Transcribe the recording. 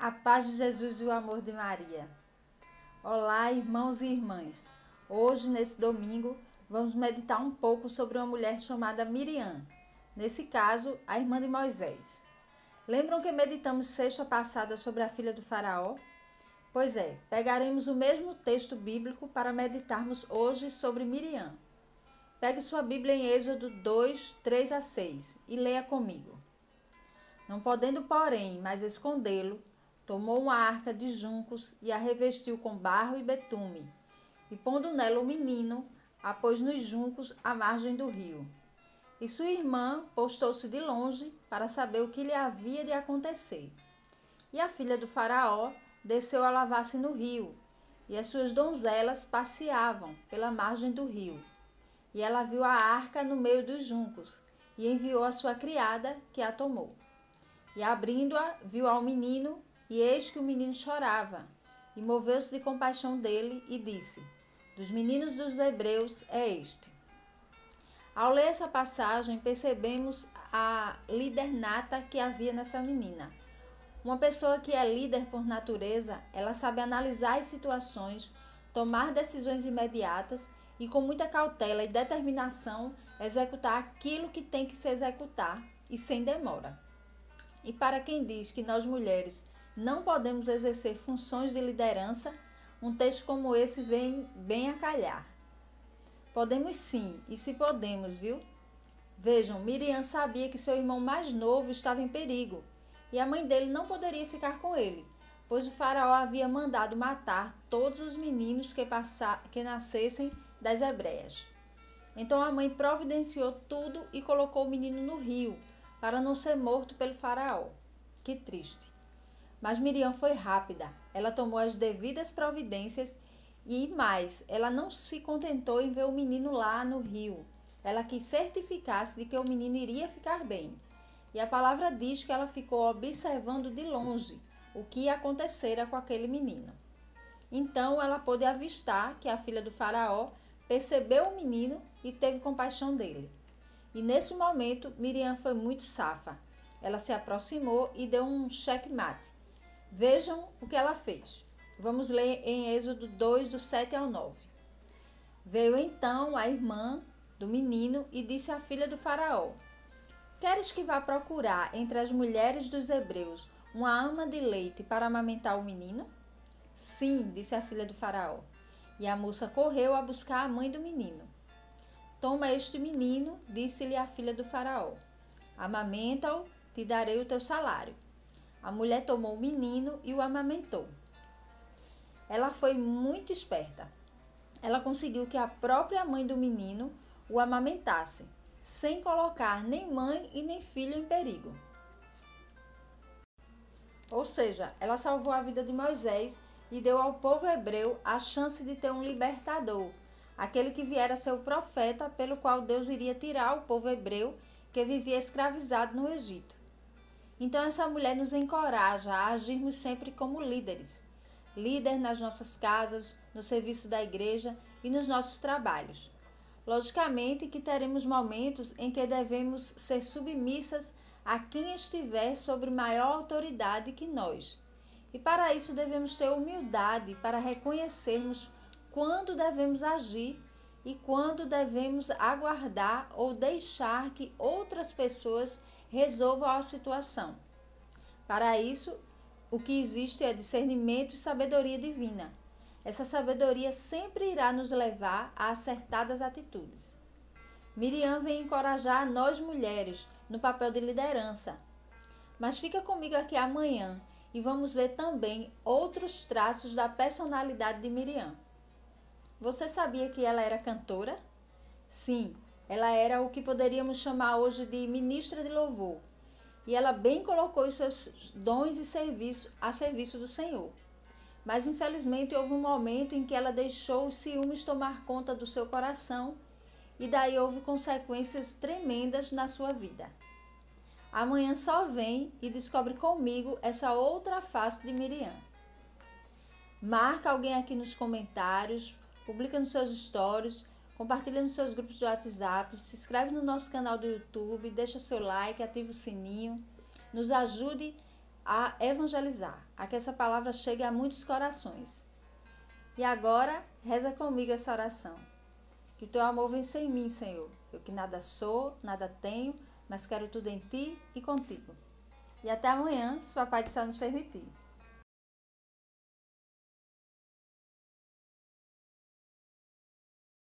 A paz de Jesus e o amor de Maria. Olá, irmãos e irmãs. Hoje, nesse domingo, vamos meditar um pouco sobre uma mulher chamada Miriam. Nesse caso, a irmã de Moisés. Lembram que meditamos sexta passada sobre a filha do Faraó? Pois é, pegaremos o mesmo texto bíblico para meditarmos hoje sobre Miriam. Pegue sua Bíblia em Êxodo 2, 3 a 6 e leia comigo. Não podendo, porém, mais escondê-lo, tomou uma arca de juncos e a revestiu com barro e betume, e pondo nela o menino, a pôs nos juncos à margem do rio. E sua irmã postou-se de longe para saber o que lhe havia de acontecer. E a filha do Faraó desceu a lavar-se no rio, e as suas donzelas passeavam pela margem do rio. E ela viu a arca no meio dos juncos, e enviou a sua criada, que a tomou. E abrindo-a, viu ao menino, e eis que o menino chorava. E moveu-se de compaixão dele e disse: Dos meninos dos hebreus é este. Ao ler essa passagem, percebemos a líder nata que havia nessa menina. Uma pessoa que é líder por natureza, ela sabe analisar as situações, tomar decisões imediatas e com muita cautela e determinação executar aquilo que tem que se executar e sem demora. E para quem diz que nós mulheres não podemos exercer funções de liderança, um texto como esse vem bem a calhar. Podemos sim, e se podemos, viu? Vejam, Miriam sabia que seu irmão mais novo estava em perigo e a mãe dele não poderia ficar com ele, pois o faraó havia mandado matar todos os meninos que, que nascessem das hebreias. Então a mãe providenciou tudo e colocou o menino no rio, para não ser morto pelo faraó. Que triste. Mas Miriam foi rápida. Ela tomou as devidas providências e mais, ela não se contentou em ver o menino lá no rio. Ela quis certificar-se de que o menino iria ficar bem. E a palavra diz que ela ficou observando de longe o que acontecera com aquele menino. Então ela pôde avistar que a filha do Faraó percebeu o menino e teve compaixão dele. E nesse momento Miriam foi muito safa. Ela se aproximou e deu um checkmate. Vejam o que ela fez. Vamos ler em Êxodo 2, do 7 ao 9. Veio então a irmã do menino e disse à filha do Faraó: Queres que vá procurar entre as mulheres dos hebreus uma ama de leite para amamentar o menino? Sim, disse a filha do Faraó. E a moça correu a buscar a mãe do menino. Toma este menino, disse-lhe a filha do Faraó. Amamenta-o, te darei o teu salário. A mulher tomou o menino e o amamentou. Ela foi muito esperta. Ela conseguiu que a própria mãe do menino o amamentasse sem colocar nem mãe e nem filho em perigo. Ou seja, ela salvou a vida de Moisés e deu ao povo hebreu a chance de ter um libertador, aquele que viera ser o profeta pelo qual Deus iria tirar o povo hebreu que vivia escravizado no Egito. Então essa mulher nos encoraja a agirmos sempre como líderes, líder nas nossas casas, no serviço da igreja e nos nossos trabalhos. Logicamente que teremos momentos em que devemos ser submissas a quem estiver sobre maior autoridade que nós. E para isso devemos ter humildade para reconhecermos quando devemos agir e quando devemos aguardar ou deixar que outras pessoas resolvam a situação. Para isso, o que existe é discernimento e sabedoria divina. Essa sabedoria sempre irá nos levar a acertadas atitudes. Miriam vem encorajar nós mulheres no papel de liderança. Mas fica comigo aqui amanhã e vamos ver também outros traços da personalidade de Miriam. Você sabia que ela era cantora? Sim, ela era o que poderíamos chamar hoje de ministra de louvor. E ela bem colocou os seus dons e serviços a serviço do Senhor. Mas infelizmente houve um momento em que ela deixou os ciúmes tomar conta do seu coração e daí houve consequências tremendas na sua vida. Amanhã só vem e descobre comigo essa outra face de Miriam. Marca alguém aqui nos comentários, publica nos seus stories, compartilha nos seus grupos do WhatsApp, se inscreve no nosso canal do YouTube, deixa seu like, ativa o sininho, nos ajude a evangelizar, a que essa palavra chegue a muitos corações. E agora, reza comigo essa oração. Que o teu amor vença em mim, Senhor. Eu que nada sou, nada tenho, mas quero tudo em ti e contigo. E até amanhã, se o Papai do Céu nos permitir.